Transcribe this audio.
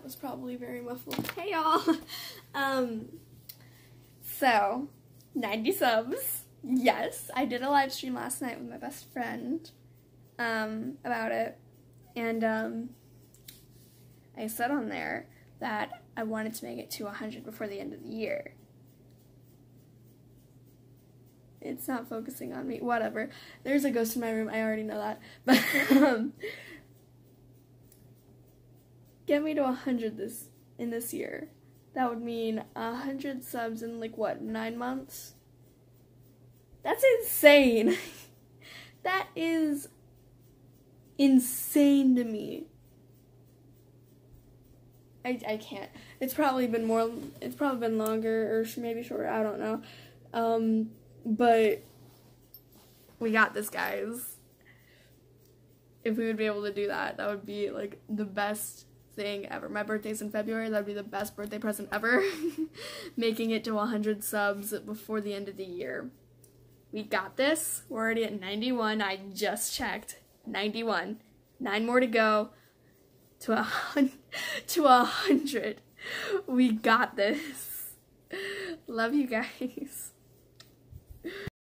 that was probably very muffled. Hey y'all. Um so 90 subs. Yes, I did a live stream last night with my best friend um about it. And um I said on there that I wanted to make it to 100 before the end of the year. It's not focusing on me. Whatever. There's a ghost in my room. I already know that. But um, get me to 100 this in this year. That would mean 100 subs in like what, 9 months? That's insane. that is insane to me. I, I can't. It's probably been more. It's probably been longer or maybe shorter. I don't know. Um, but we got this, guys. If we would be able to do that, that would be like the best thing ever. My birthday's in February. That would be the best birthday present ever. Making it to 100 subs before the end of the year. We got this. We're already at 91. I just checked. 91. Nine more to go to a hundred. To a hundred. We got this. Love you guys.